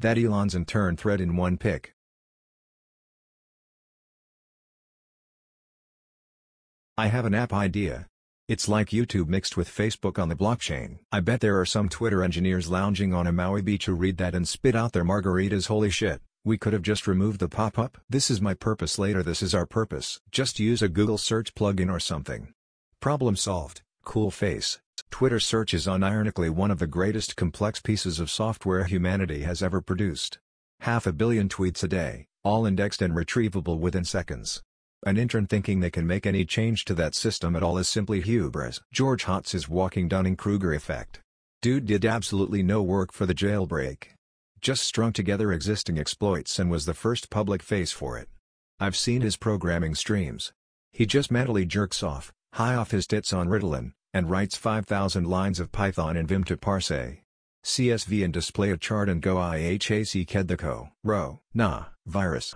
That Elon's in turn thread in one pic. I have an app idea. It's like YouTube mixed with Facebook on the blockchain. I bet there are some Twitter engineers lounging on a Maui beach who read that and spit out their margaritas holy shit, we could have just removed the pop-up. This is my purpose later this is our purpose. Just use a Google search plugin or something. Problem solved, cool face. Twitter search is unironically one of the greatest complex pieces of software humanity has ever produced. Half a billion tweets a day, all indexed and retrievable within seconds. An intern thinking they can make any change to that system at all is simply hubris. George Hotz's walking Dunning-Kruger effect. Dude did absolutely no work for the jailbreak. Just strung together existing exploits and was the first public face for it. I've seen his programming streams. He just mentally jerks off, high off his tits on Ritalin, and writes 5,000 lines of Python in Vim to parse CSV and display a chart and go IHAC ked the co. Row. Nah, virus.